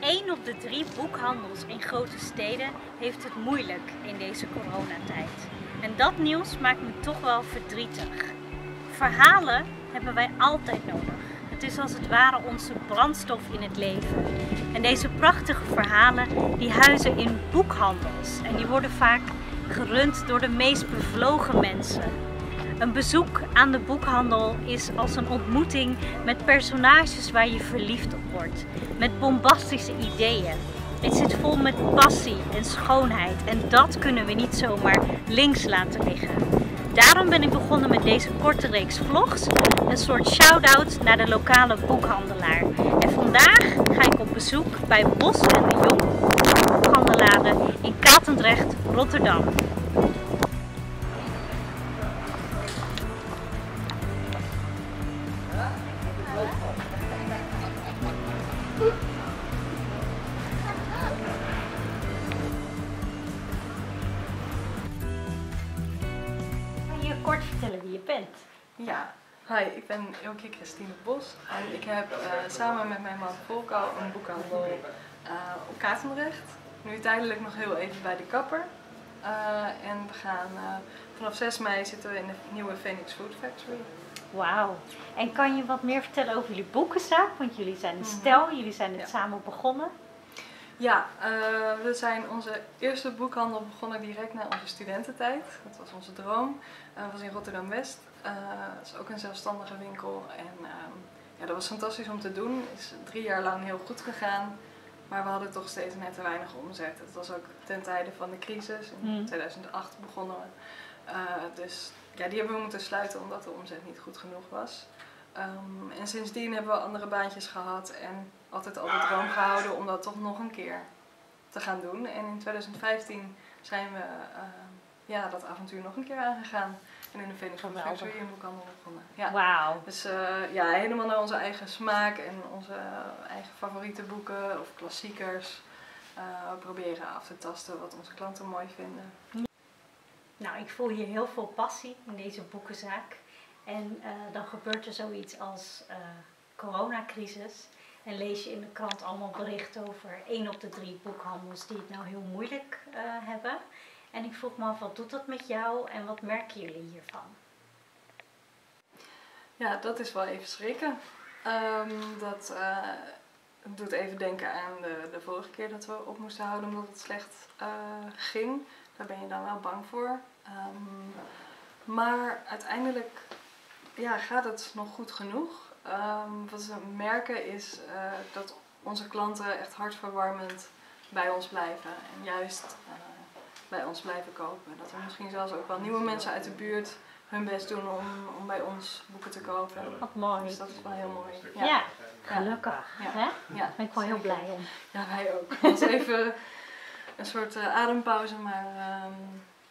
Eén op de drie boekhandels in grote steden heeft het moeilijk in deze coronatijd. En dat nieuws maakt me toch wel verdrietig. Verhalen hebben wij altijd nodig. Het is als het ware onze brandstof in het leven. En deze prachtige verhalen die huizen in boekhandels. En die worden vaak gerund door de meest bevlogen mensen. Een bezoek aan de boekhandel is als een ontmoeting met personages waar je verliefd op wordt. Met bombastische ideeën. Het zit vol met passie en schoonheid en dat kunnen we niet zomaar links laten liggen. Daarom ben ik begonnen met deze korte reeks vlogs, een soort shout-out naar de lokale boekhandelaar. En vandaag ga ik op bezoek bij Bos en de Jong boekhandelaren in Katendrecht, Rotterdam. Kort vertellen wie je bent? Ja, hi, ik ben Ilke Christine Bos en ik heb eh, samen met mijn man Volko een boekhandel eh, op Katendrecht. Nu tijdelijk nog heel even bij de kapper. Eh, en we gaan vanaf 6 mei zitten we in de nieuwe Phoenix Food Factory. Wauw. En kan je wat meer vertellen over jullie boekenzaak? Want jullie zijn een Mhm. stel, jullie zijn het Ja. samen begonnen. Ja, eh, we zijn onze eerste boekhandel begonnen direct na onze studententijd. Dat was onze droom. Eh, Dat was in Rotterdam-West. Eh, dat is ook een zelfstandige winkel. En ehm, ja, dat was fantastisch om te doen. Het is drie jaar lang heel goed gegaan. Maar we hadden toch steeds net te weinig omzet. Het was ook ten tijde van de crisis. In Hmm. 2008 begonnen we. Dus ja, die hebben we moeten sluiten omdat de omzet niet goed genoeg was. Ehm, en sindsdien hebben we andere baantjes gehad en altijd al de droom gehouden om dat toch nog een keer te gaan doen. En in 2015 zijn we ehm, ja, dat avontuur nog een keer aangegaan. En in de Phoenix Food Geweldig. Factory een boekhandel begonnen. Ja. Wauw. Dus eh, ja, helemaal naar onze eigen smaak en onze eigen favoriete boeken of klassiekers. eh, we proberen af te tasten wat onze klanten mooi vinden. Nou, ik voel hier heel veel passie in deze boekenzaak. En eh, dan gebeurt er zoiets als eh coronacrisis. En lees je in de krant allemaal berichten over één op de drie boekhandels die het nou heel moeilijk eh, hebben. En ik vroeg me af, wat doet dat met jou en wat merken jullie hiervan? Ja, dat is wel even schrikken. Ehm, dat doet even denken aan de, de vorige keer dat we op moesten houden omdat het slecht ging. Daar ben je dan wel bang voor. Ehm, maar uiteindelijk ja, gaat het nog goed genoeg. Ehm, wat we merken is eh, dat onze klanten echt hartverwarmend bij ons blijven. En juist eh, bij ons blijven kopen. Dat er misschien zelfs ook wel nieuwe mensen uit de buurt hun best doen om, om bij ons boeken te kopen. Wat mooi. Dus dat is wel heel mooi. Ja, gelukkig. Ja. Hè? ja Daar ben ik wel heel blij om. Ja, wij ook. Het was even een soort eh, adempauze, maar ehm,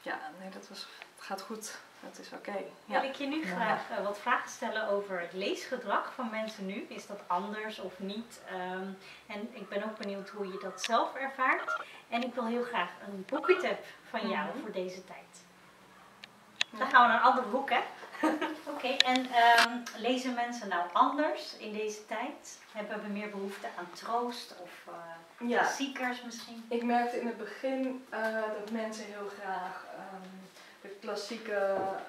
ja, nee, dat was, gaat goed. Het is oké. Ja. Wil ik je nu graag eh, wat vragen stellen over het leesgedrag van mensen nu? Is dat anders of niet? Ehm, en ik ben ook benieuwd hoe je dat zelf ervaart. En ik wil heel graag een boekentip van jou Mhm. voor deze tijd. Dan gaan we naar een andere boek, hè? Oké, en ehm, lezen mensen nou anders in deze tijd? Hebben we meer behoefte aan troost of eh Ja. klassiekers misschien? Ik merkte in het begin eh, dat mensen heel graag ehm, de klassieke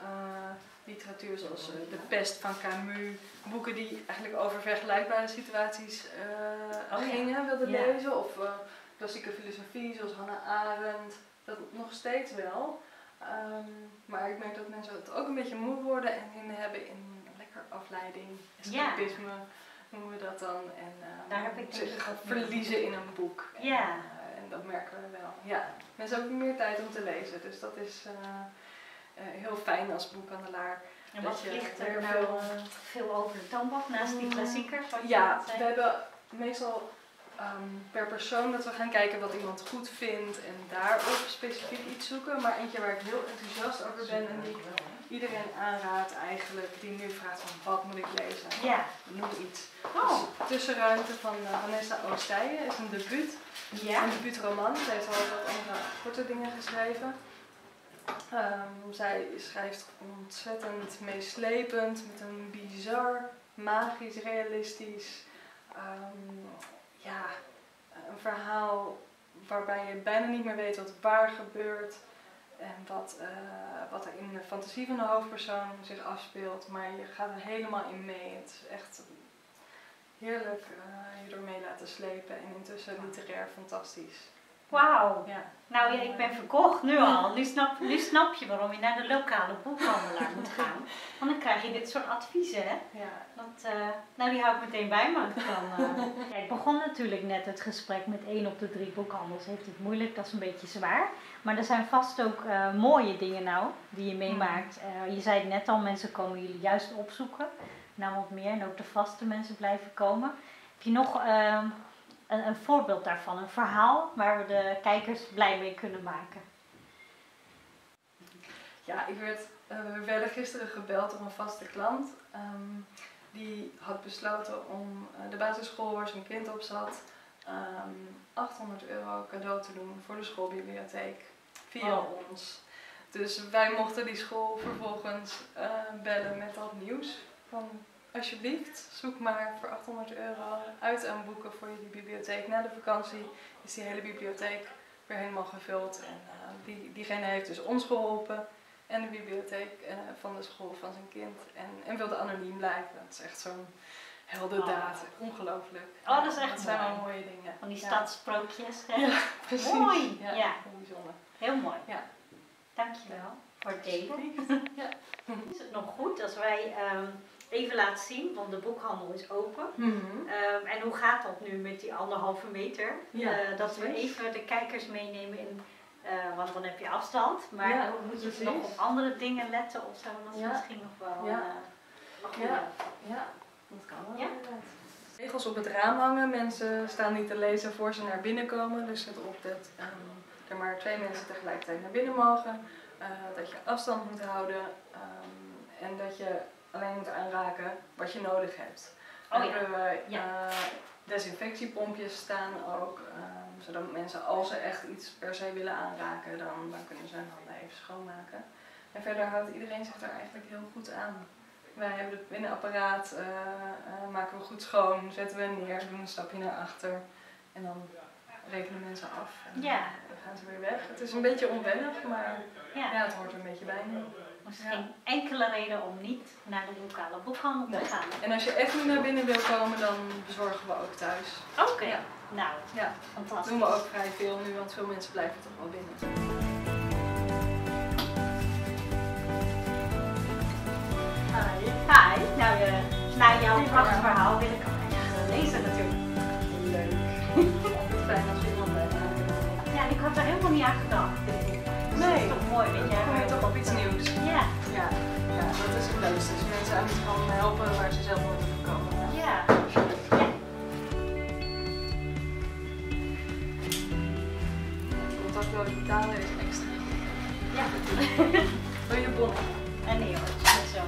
eh, literatuur zoals eh, De Pest van Camus, boeken die eigenlijk over vergelijkbare situaties eh, Oh ja. gingen, wilden Ja. lezen. Of klassieke filosofie zoals Hannah Arendt, dat nog steeds wel. Ehm, maar ik merk dat mensen het ook een beetje moe worden en zin hebben in lekker afleiding, Ja. escapisme noemen we dat dan. En ehm, Daar heb ik zich verliezen in een boek. En, Ja. en dat merken we wel. Ja, mensen hebben meer tijd om te lezen, dus dat is eh, eh, heel fijn als boekhandelaar. En wat weer er nou veel, eh, veel over de toonbank naast die Mm, klassiekers? Je Ja, we hebben meestal ehm, per persoon dat we gaan kijken wat iemand goed vindt en daarop specifiek iets zoeken. Maar eentje waar ik heel enthousiast over ben en die iedereen aanraad eigenlijk, die nu vraagt van wat moet ik lezen? Ja. Noem iets. Oh. Dus Tussenruimte van eh, Vanessa Oostijen is een debuut. Ja. Een debuutroman. Zij heeft al wat andere korte dingen geschreven. Ehm, zij schrijft ontzettend meeslepend, met een bizar, magisch, realistisch, ehm, ja, een verhaal waarbij je bijna niet meer weet wat waar gebeurt en wat, uh, wat er in de fantasie van de hoofdpersoon zich afspeelt. Maar je gaat er helemaal in mee. Het is echt heerlijk uh, je laten slepen en intussen literair fantastisch. Wauw. Ja. Nou ja, ik ben verkocht nu al. Nu snap, nu snap je waarom je naar de lokale boekhandelaar moet gaan. Want dan krijg je dit soort adviezen, hè? Ja. Dat, uh, nou, die hou ik meteen bij me. Dan, uh, ja, ik begon natuurlijk net het gesprek met één op de drie boekhandels. Heeft het moeilijk, dat is een beetje zwaar. Maar er zijn vast ook uh, mooie dingen nou, die je meemaakt. je zei het net al, mensen komen jullie juist opzoeken. Nou wat meer. En ook de vaste mensen blijven komen. Heb je nog ehm, een, een, voorbeeld daarvan, een verhaal waar we de kijkers blij mee kunnen maken. Ja, ik werd, uh, we werden gisteren gebeld door een vaste klant. Um, die had besloten om uh, de basisschool waar zijn kind op zat um, ehm, 800 euro cadeau te doen voor de schoolbibliotheek via oh. ons. Dus wij mochten die school vervolgens uh, bellen met dat nieuws. Van alsjeblieft, zoek maar voor 800 euro uit aan boeken voor je bibliotheek. Na de vakantie is die hele bibliotheek weer helemaal gevuld. En uh, die, diegene heeft dus ons geholpen en de bibliotheek uh, van de school van zijn kind. En, en wilde anoniem blijven. Dat is echt zo'n heldendaad. Oh. Ongelooflijk. Oh, dat is echt Dat zijn wel mooie dingen. Van die ja. stadsprookjes. Ja, precies. Mooi. Ja, ja. Heel bijzonder. Heel mooi. Ja. Dankjewel voor het delen. ja. Is het nog goed als wij... Um, even laten zien, want de boekhandel is open. Mm -hmm. um, en hoe gaat dat nu met die anderhalve meter? Ja, uh, dat we even de kijkers meenemen in, uh, want dan heb je afstand. Maar ja, moet je precies. nog op andere dingen letten of zo? Dat is ja. misschien nog wel ja. Uh, ja. ja, dat kan wel? Regels op het raam hangen. Mensen staan niet te lezen voor ze naar binnen komen. Dus het op dat um, er maar twee mensen tegelijkertijd naar binnen mogen. dat je afstand moet houden. Um, en dat je alleen moet aanraken wat je nodig hebt. Oh, Dan ja. hebben we ja. uh, desinfectiepompjes staan ook, uh, zodat mensen als ze echt iets per se willen aanraken, dan, dan kunnen ze hun handen even schoonmaken. En verder houdt iedereen zich daar eigenlijk heel goed aan. Wij hebben het pinnenapparaat, uh, maken we goed schoon, zetten we neer, doen een stapje naar achter en dan rekenen mensen af en ja. dan gaan ze weer weg. Het is een beetje onwennig, maar ja. ja het hoort er een beetje bij nu. Er is geen enkele reden om niet naar de lokale boekhandel te gaan. En als je echt niet naar binnen wil komen, dan bezorgen we ook thuis. Oké, ja. nou, ja. fantastisch. Dat doen we ook vrij veel nu, want veel mensen blijven toch wel binnen. Hi. Hi. Nou, uh, na jouw prachtig verhaal wil ik hem echt lezen had er helemaal niet aan gedacht. Nee. Dat is toch mooi, weet je? Dan kom je toch op iets nieuws. Ja. Ja, ja dat is het leukste. Dus mensen aan het gewoon helpen waar ze zelf moeten voorkomen. Ja. ja. Contact betalen is extra. Ja. Wil je bon? En nee hoor, het zo.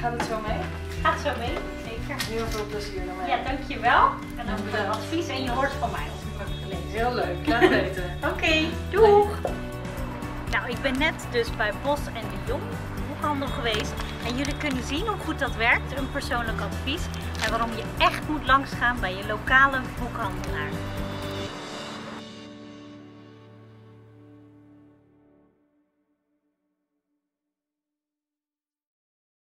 Gaat het zo mee? Gaat zo mee, zeker. Heel veel plezier ermee. Ja, dankjewel. En dan bedankt. advies en je hoort van mij Heel leuk, laat weten. Oké, doeg! Nou, ik ben net dus bij Bos en de Jong boekhandel geweest. En jullie kunnen zien hoe goed dat werkt, een persoonlijk advies. En waarom je echt moet langsgaan bij je lokale boekhandelaar.